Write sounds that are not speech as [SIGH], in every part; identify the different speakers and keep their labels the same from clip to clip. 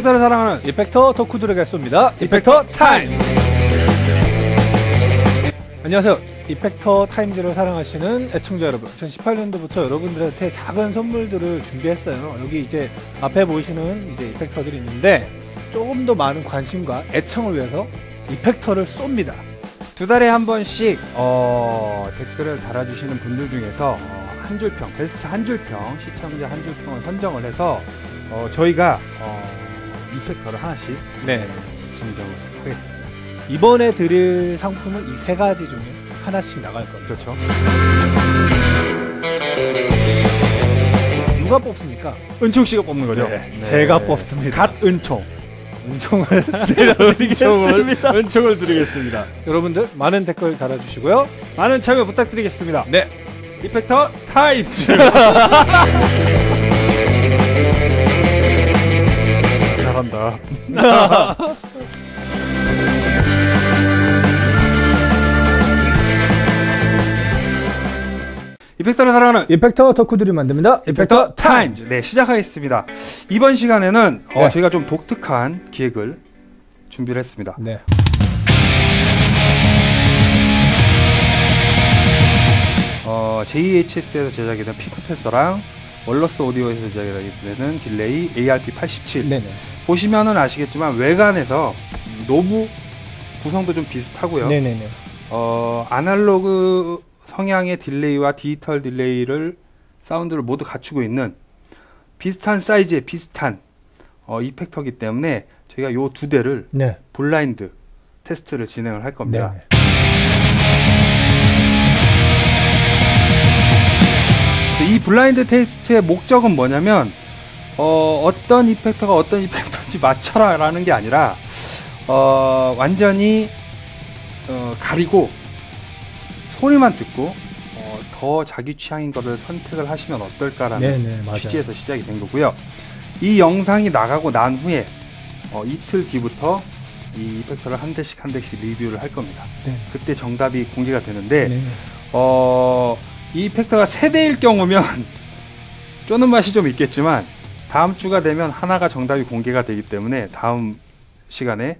Speaker 1: 이펙터를 사랑하는 이펙터 덕후들에게 쏩니다. 이펙터 타임! 안녕하세요. 이펙터 타임즈를 사랑하시는 애청자 여러분. 2018년도부터 여러분들한테 작은 선물들을 준비했어요. 여기 이제 앞에 보이시는 이제 이펙터들이 있는데 조금 더 많은 관심과 애청을 위해서 이펙터를 쏩니다.
Speaker 2: 두 달에 한 번씩 어, 댓글을 달아주시는 분들 중에서 어, 한 줄평, 베스트 한 줄평, 시청자 한 줄평을 선정을 해서 어, 저희가 어, 이펙터를 하나씩
Speaker 1: 네.
Speaker 2: 증정을 하겠습니다.
Speaker 1: 이번에 드릴 상품은 이 세 가지 중에 하나씩 나갈 겁니다.
Speaker 2: 그렇죠.
Speaker 1: 누가 뽑습니까?
Speaker 2: 은총 씨가 뽑는 거죠?
Speaker 1: 네, 제가 뽑습니다.
Speaker 2: 갓 은총.
Speaker 1: 은총을 [LAUGHS]
Speaker 2: 은총을,
Speaker 1: 내려드리겠습니다.
Speaker 2: 은총을 드리겠습니다.
Speaker 1: 여러분들 많은 댓글 달아주시고요.
Speaker 2: 많은 참여 부탁드리겠습니다.
Speaker 1: 네.
Speaker 2: 이펙터 타임즈. [LAUGHS] 잘한다. [LAUGHS] 이펙터를 사랑하는
Speaker 1: 이펙터 덕후들이 만듭니다.
Speaker 2: 이펙터 타임즈. 네, 시작하겠습니다. 이번 시간에는 어,
Speaker 1: 네.
Speaker 2: 저희가 좀 독특한 기획을 준비를 했습니다.
Speaker 1: 네.
Speaker 2: 어, JHS에서 제작이 된 핑크 팬서랑 월러스 오디오에서 제작이 되는 delay ARP87
Speaker 1: 네네.
Speaker 2: 보시면은 아시겠지만 외관에서 음, 노브 구성도 좀 비슷하고요.
Speaker 1: 네네네.
Speaker 2: 어, 아날로그 성향의 delay와 디지털 delay를 사운드를 모두 갖추고 있는 비슷한 사이즈의 비슷한 어, 이펙터기 때문에 저희가 요 두 대를
Speaker 1: 네.
Speaker 2: 블라인드 테스트를 진행을 할 겁니다.
Speaker 1: 네.
Speaker 2: 이 블라인드 테스트의 목적은 뭐냐면 어, 어떤 이펙터가 어떤 이펙터 인지 맞춰라라는 게 아니라 어, 완전히 어, 가리고 소리만 듣고 어, 더 자기 취향인 거를 선택을 하시면 어떨까라는
Speaker 1: 네네 맞아요.
Speaker 2: 취지에서 시작이 된 거고요. 이 영상이 나가고 난 후에 어, 이틀 뒤부터 이 이펙터를 한 대씩 한 대씩 리뷰를 할 겁니다.
Speaker 1: 네.
Speaker 2: 그때 정답이 공개가 되는데
Speaker 1: 네.
Speaker 2: 어, 이 이펙터가 세대일 경우면 [LAUGHS] 쪼는 맛이 좀 있겠지만 다음 주가 되면 하나가 정답이 공개가 되기 때문에 다음 시간에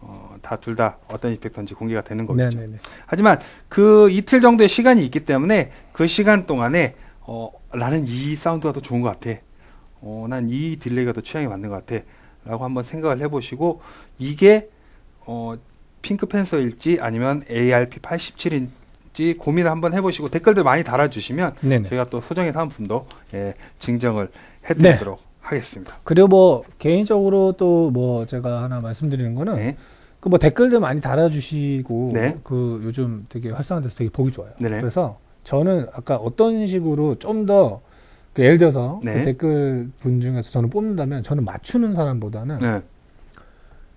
Speaker 2: 어, 다둘 다 어떤 이펙터인지 공개가 되는 거겠죠.
Speaker 1: 네네네.
Speaker 2: 하지만 그 이틀 정도의 시간이 있기 때문에 그 시간 동안에 어, 나는 이 사운드가 더 좋은 것 같아. 어, 난 이 delay가 더 취향에 맞는 것 같아. 라고 한번 생각을 해보시고 이게 어, 핑크 팬서일지 아니면 ARP87인지 고민을 한번 해보시고 댓글들 많이 달아주시면
Speaker 1: 네네.
Speaker 2: 저희가 또 소정의 상품도 예, 증정을 해드리도록 하겠습니다.
Speaker 1: 그리고 뭐 개인적으로 또 뭐 제가 하나 말씀드리는 거는
Speaker 2: 네.
Speaker 1: 그 뭐 댓글들 많이 달아주시고
Speaker 2: 네.
Speaker 1: 그 요즘 되게 활성화돼서 되게 보기 좋아요.
Speaker 2: 네네.
Speaker 1: 그래서 저는 아까 어떤 식으로 좀더 그 예를 들어서
Speaker 2: 네.
Speaker 1: 그 댓글 분 중에서 저는 뽑는다면 저는 맞추는 사람보다는
Speaker 2: 네.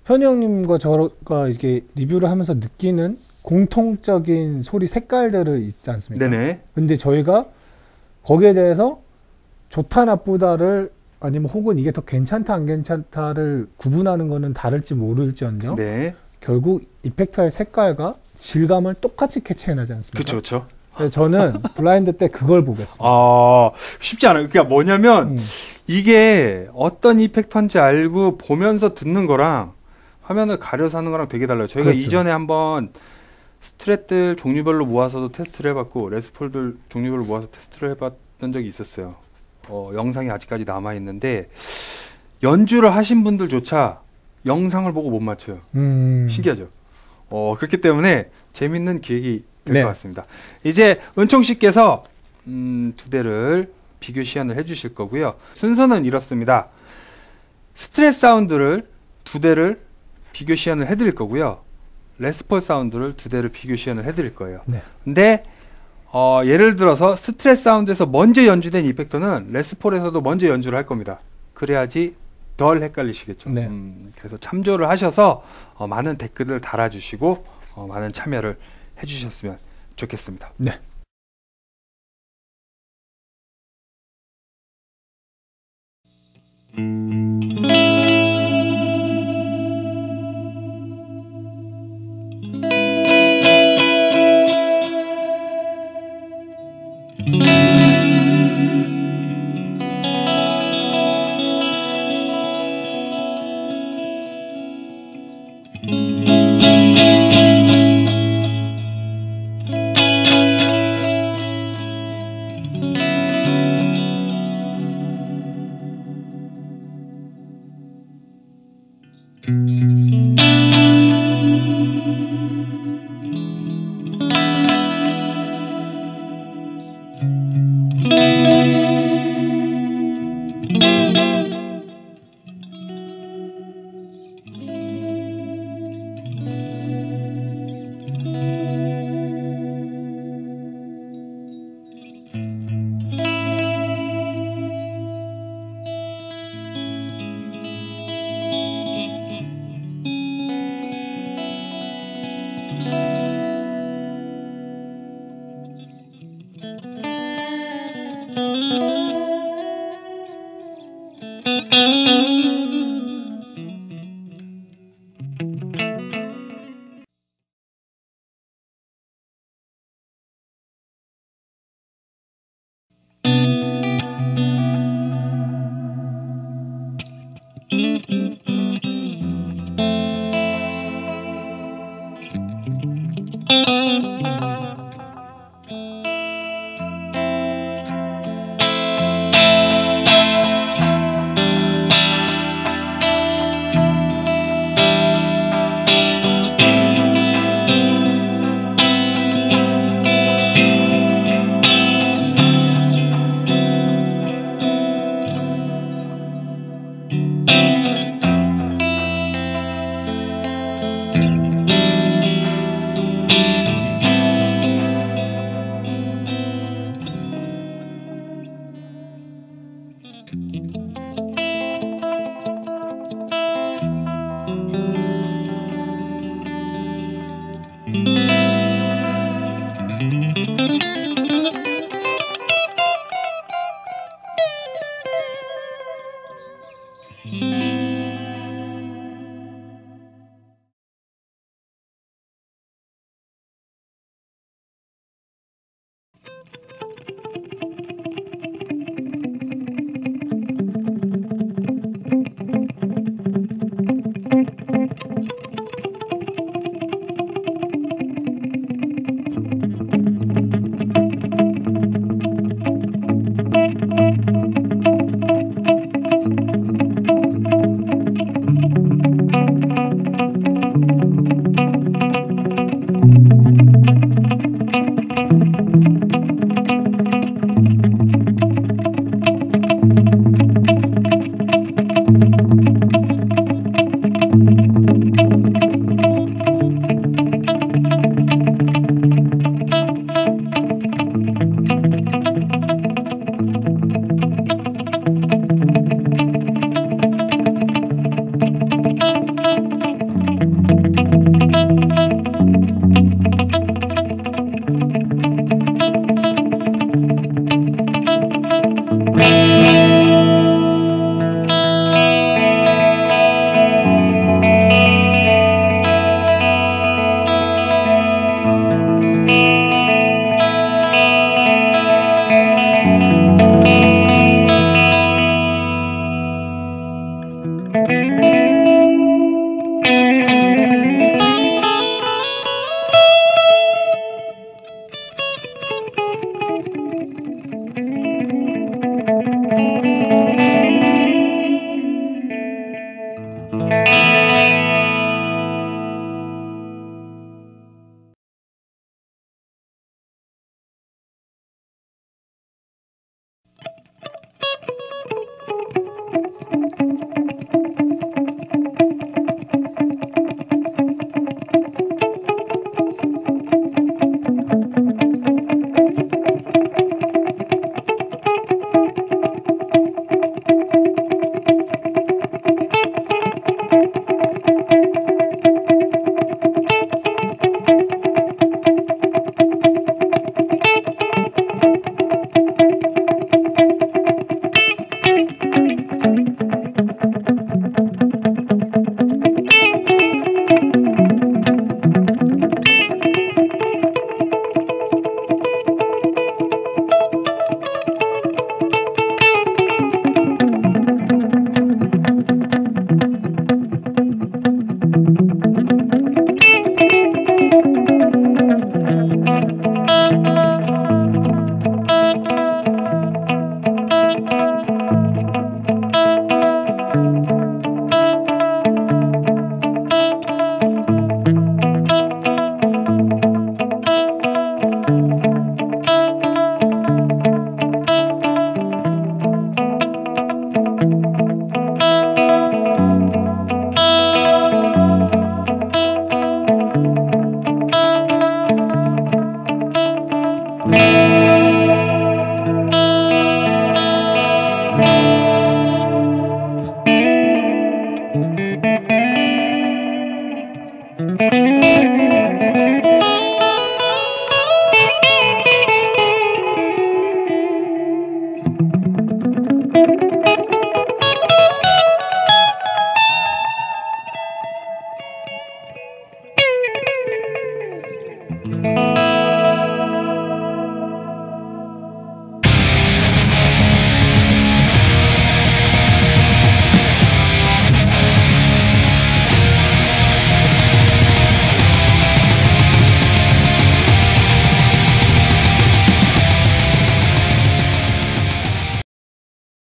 Speaker 1: 현이 형님과 저가 이렇게 리뷰를 하면서 느끼는 공통적인 소리 색깔들을 있지 않습니까?
Speaker 2: 네네.
Speaker 1: 근데 저희가 거기에 대해서 좋다 나쁘다를 아니면 혹은 이게 더 괜찮다 안 괜찮다를 구분하는 거는 다를지 모를지언정
Speaker 2: 네.
Speaker 1: 결국 이펙터의 색깔과 질감을 똑같이 캐치해내지 않습니까?
Speaker 2: 그렇죠, 그렇죠.
Speaker 1: 저는 블라인드 때 그걸 보겠습니다.
Speaker 2: 아 쉽지 않아요. 그러니까 뭐냐면
Speaker 1: 음.
Speaker 2: 이게 어떤 이펙터인지 알고 보면서 듣는 거랑 화면을 가려서 하는 거랑 되게 달라요. 저희가
Speaker 1: 그렇죠.
Speaker 2: 이전에 한번 스트랩들 종류별로 모아서도 테스트를 해봤고 레스폴들 종류별로 모아서 테스트를 해봤던 적이 있었어요. 어, 영상이 아직까지 남아 있는데 연주를 하신 분들조차 영상을 보고 못 맞춰요.
Speaker 1: 음.
Speaker 2: 신기하죠. 어, 그렇기 때문에 재밌는 기획이 될것
Speaker 1: 네.
Speaker 2: 같습니다. 이제 은총 씨께서 음, 두 대를 비교 시연을 해주실 거고요. 순서는 이렇습니다. 스트레스 사운드를 두 대를 비교 시연을 해드릴 거고요. 레스폴 사운드를 두 대를 비교 시연을 해드릴 거예요.
Speaker 1: 네.
Speaker 2: 근데 어, 예를 들어서 스트레스 사운드에서 먼저 연주된 이펙터는 레스폴에서도 먼저 연주를 할 겁니다. 그래야지 덜 헷갈리시겠죠.
Speaker 1: 네.
Speaker 2: 음, 그래서 참조를 하셔서 어, 많은 댓글을 달아주시고 어, 많은 참여를 해주셨으면 좋겠습니다.
Speaker 1: 네. 음. Mm-hmm.